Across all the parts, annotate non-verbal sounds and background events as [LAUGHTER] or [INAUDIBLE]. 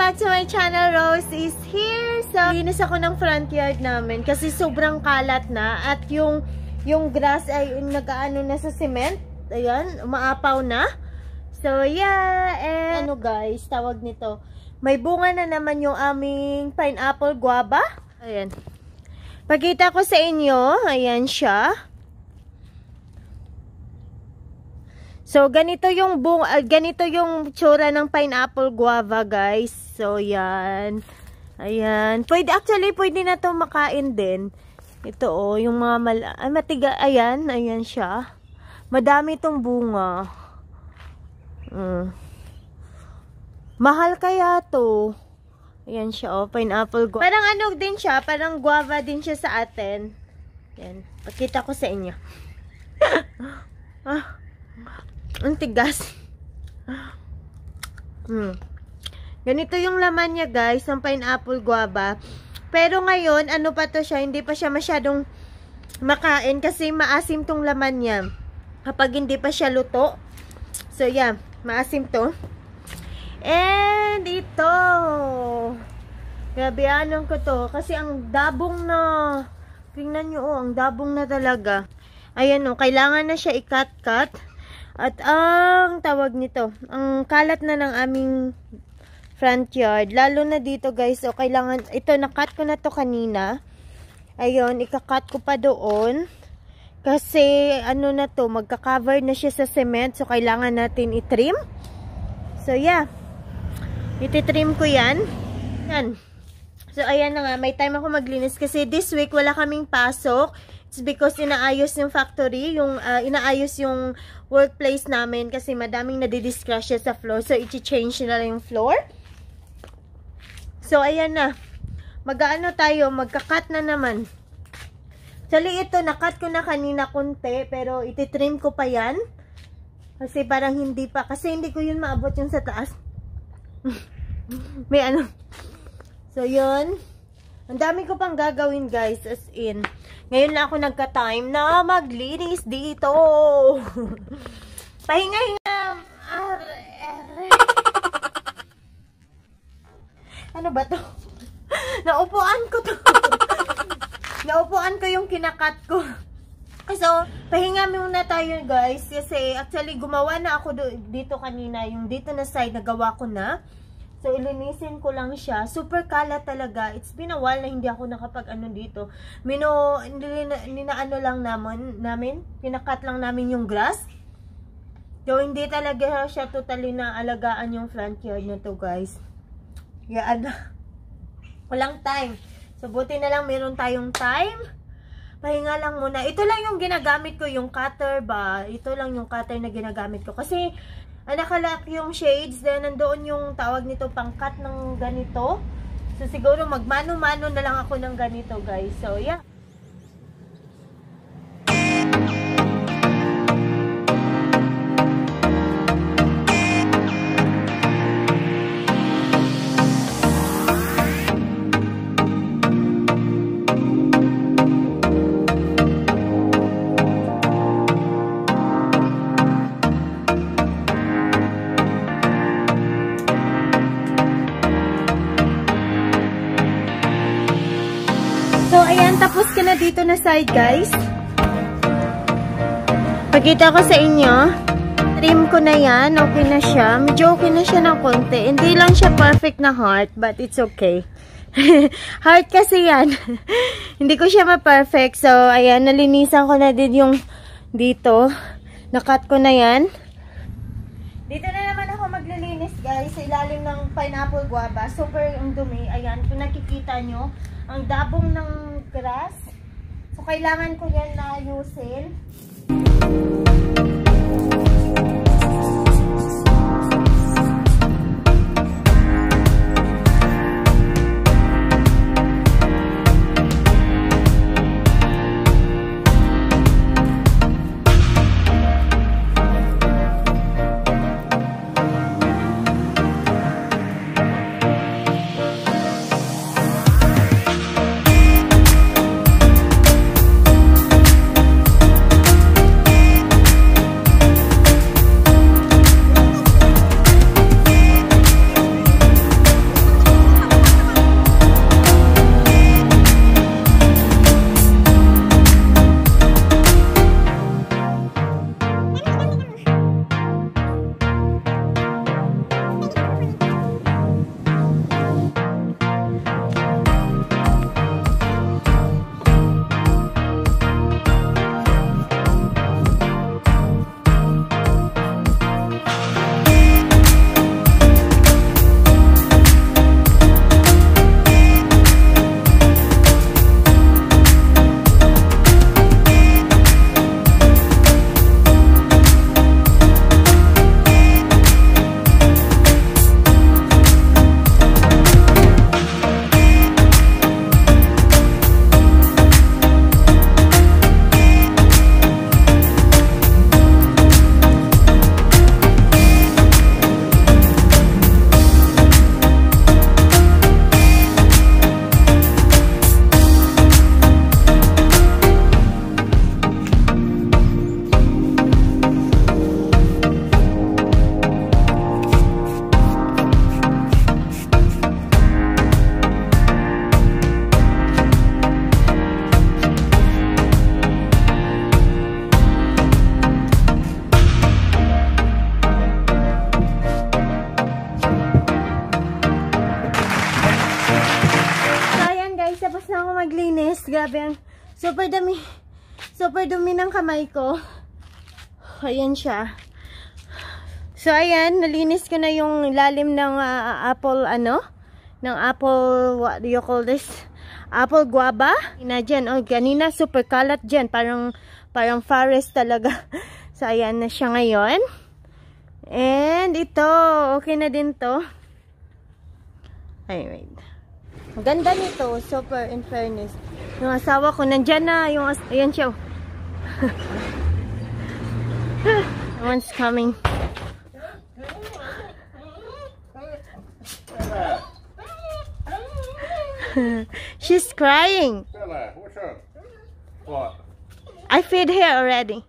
back to my channel. Rose is here. So, linis ako ng front yard namin kasi sobrang kalat na at yung yung grass ay nagaano na sa cement. Ayan, umaapaw na. So, yeah. And ano guys, tawag nito. May bunga na naman yung aming pineapple guava. Ayan. Pagkita ko sa inyo, ayan siya. So, ganito yung bung uh, ganito yung tsura ng pineapple guava, guys. So, yan. Ayan. Pwede, actually, pwede na to makain din. Ito, oh, yung mga mal... Ay, matiga. Ayan, ayan siya. Madami tong bunga. Mm. Mahal kaya to. Ayan siya, oh, pineapple guava. Parang ano din siya, parang guava din siya sa atin. Yan. Pakita ko sa inyo. [LAUGHS] ah. Ang tigas. Hmm. Ganito yung laman niya, guys, ng pineapple guava. Pero ngayon, ano pa to siya, hindi pa siya masyadong makain kasi maasim tong laman niya. Kapag hindi pa siya luto. So, yeah, maasim to. And ito. Grabe, anong ko to. Kasi ang dabong na, tingnan nyo, oh, ang dabong na talaga. Ayan, oh, kailangan na siya i-cut-cut. At ang tawag nito, ang kalat na ng aming front yard. Lalo na dito guys, so kailangan, ito nakat ko na to kanina. Ayun, ikakat ko pa doon. Kasi ano na to, magka-cover na siya sa cement. So kailangan natin i-trim. So yeah, iti-trim ko yan. Yan. So ayan na nga, may time ako maglinis kasi this week wala kaming pasok. It's because inaayos yung factory, yung uh, inaayos yung workplace namin kasi madaming nadidiscrasya sa floor. So, i-change na lang yung floor. So, ayan na. Mag-ano tayo, magka-cut na naman. Actually, ito, nakat ko na kanina konti, pero iti-trim ko pa yan. Kasi parang hindi pa, kasi hindi ko yun maabot yung sa taas. [LAUGHS] May ano. So, yun. Ang dami ko pang gagawin, guys, as in. Ngayon na ako nagka-time na maglinis dito. [LAUGHS] Pahinga-hinga. [LAUGHS] ano ba to? [LAUGHS] Naupuan ko to. Naupuan ko yung kinakat ko. So, pahinga muna tayo guys. Kasi actually gumawa na ako dito kanina. Yung dito na side nagawa ko na. So, ilinisin ko lang siya. Super kalat talaga. It's been a while na hindi ako nakapag-ano dito. Mino, ninaano lang naman, namin. Pinakat lang namin yung grass. So, hindi talaga siya totally na alagaan yung front yard na to, guys. Yan. [LAUGHS] Walang time. So, buti na lang meron tayong time. Pahinga lang muna. Ito lang yung ginagamit ko, yung cutter ba. Ito lang yung cutter na ginagamit ko. Kasi, Ah, nakalak yung shades. Then, nandoon yung tawag nito, pangkat ng ganito. So, siguro magmano-mano na lang ako ng ganito, guys. So, yeah. Tapos ka na dito na side, guys. Pagkita ko sa inyo, trim ko na yan. Okay na siya. Medyo okay na siya ng konti. Hindi lang siya perfect na heart, but it's okay. [LAUGHS] heart kasi yan. [LAUGHS] Hindi ko siya ma-perfect. So, ayan, nalinisan ko na din yung dito. Nakat ko na yan. Dito na naman ako maglilinis, guys, sa ilalim ng pineapple guava. Super ang dumi. Ayan, kung nakikita nyo, ang dabong ng grass. So, kailangan ko yan na ayusin. Grabe ang super dami. Super dumi ng kamay ko. Ayan siya. So, ayan, nalinis ko na yung lalim ng ah, apple, ano? Ng apple, what do you call this? Apple guava. Na oh, kanina super kalat dyan. Parang, parang forest talaga. [LAUGHS] So, ayan na siya ngayon. And ito, okay na din to. Ay, wait. Ang ganda nito, super in fairness. Yung asawa ko, nandyan na. Yung, as- ayan siya. oh. [LAUGHS] Someone's coming. [LAUGHS] She's crying. Bella, what's up? What? I feed her already.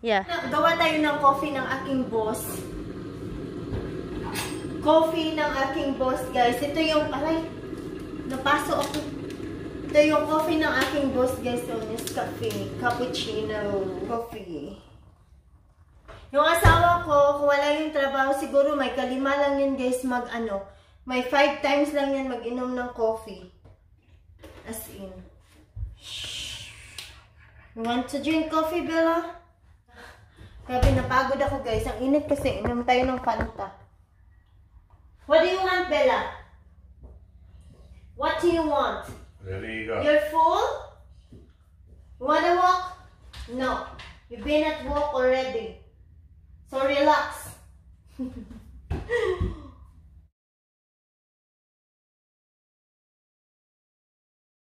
Yeah. Gawa tayo ng coffee ng aking boss. Coffee ng aking boss, guys. Ito yung, aray, napaso ako. Ito yung coffee ng aking boss, guys. So, Nescafe, cappuccino, coffee. Yung asawa ko, kung wala yung trabaho, siguro may kalima lang yun, guys, mag, ano, may five times lang yan mag-inom ng coffee. As in. You want to drink coffee, Bella? Grabe, napagod ako guys. Ang init kasi. Inom tayo ng Fanta. What do you want, Bella? What do you want? You go. You're full? Wanna walk? No. You've been at work already. So relax. [LAUGHS]